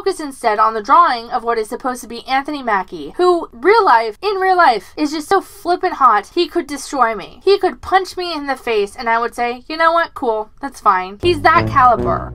focus instead on the drawing of what is supposed to be Anthony Mackie, who, real life, in real life, is just so flippin' hot, he could destroy me. He could punch me in the face and I would say, you know what, cool, that's fine. He's that caliber.